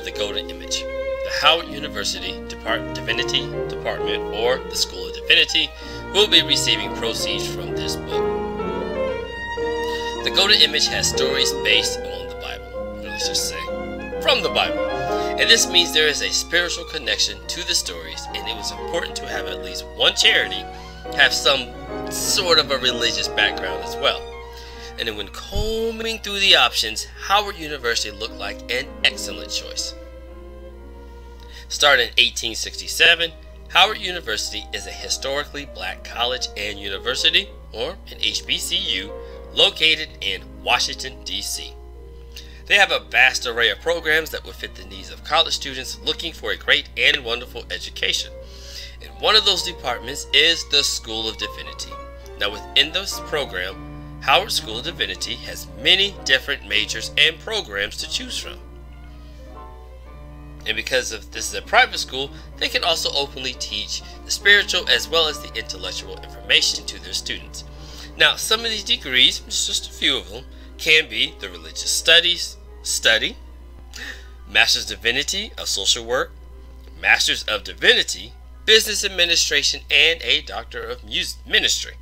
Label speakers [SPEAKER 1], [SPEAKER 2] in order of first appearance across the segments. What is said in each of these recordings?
[SPEAKER 1] of the Golden Image. The Howard University Depart- Divinity Department, or the School of Divinity, will be receiving proceeds from this book. The Golden Image has stories based on the Bible, let's just say, from the Bible. And this means there is a spiritual connection to the stories, and it was important to have at least one charity have some sort of a religious background as well. And then when combing through the options, Howard University looked like an excellent choice. Started in 1867, Howard University is a historically black college and university, or an HBCU, located in Washington, D.C. They have a vast array of programs that will fit the needs of college students looking for a great and wonderful education. And one of those departments is the School of Divinity. Now, within this program, Howard School of Divinity has many different majors and programs to choose from. And because of this is a private school, they can also openly teach the spiritual as well as the intellectual information to their students. Now, some of these degrees, just a few of them, can be the religious studies, study, Master's Divinity of Social Work, Master's of Divinity, Business Administration, and a Doctor of music Ministry.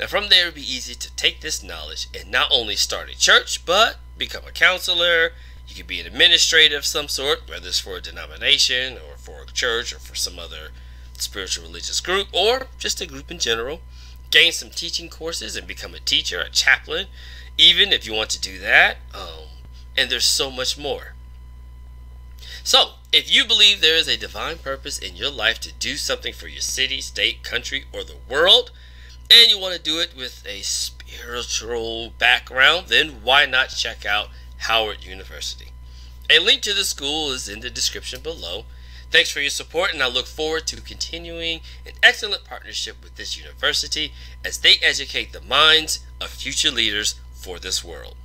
[SPEAKER 1] Now, from there, it would be easy to take this knowledge and not only start a church, but become a counselor. You could be an administrator of some sort, whether it's for a denomination or for a church or for some other spiritual religious group or just a group in general. Gain some teaching courses and become a teacher, a chaplain, even if you want to do that. Um, and there's so much more. So, if you believe there is a divine purpose in your life to do something for your city, state, country, or the world, and you want to do it with a spiritual background, then why not check out Howard University? A link to the school is in the description below. Thanks for your support, and I look forward to continuing an excellent partnership with this university as they educate the minds of future leaders for this world.